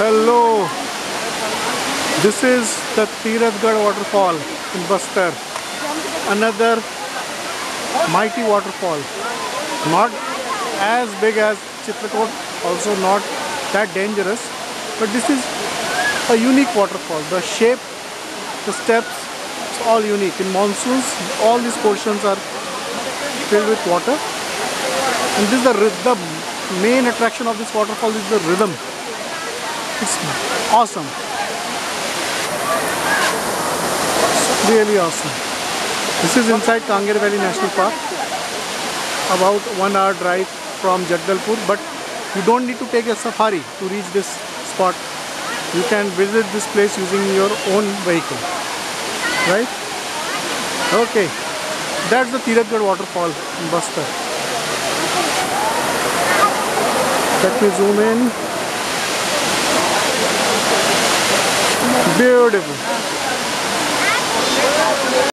Hello, this is the Teerathgarh waterfall in Bastar. Another mighty waterfall. Not as big as Chitrakoot, also not that dangerous, but this is a unique waterfall. The shape, the steps, it's all unique. In monsoons, all these portions are filled with water. And this is the, the main attraction of this waterfall is the rhythm. It's awesome. Really awesome. This is inside Kanger Valley National Park. About one hour drive from Jagdalpur, but you don't need to take a safari to reach this spot. You can visit this place using your own vehicle. Right? Okay. That's the Teerathgarh waterfall in Bastar. Let me zoom in. Beautiful.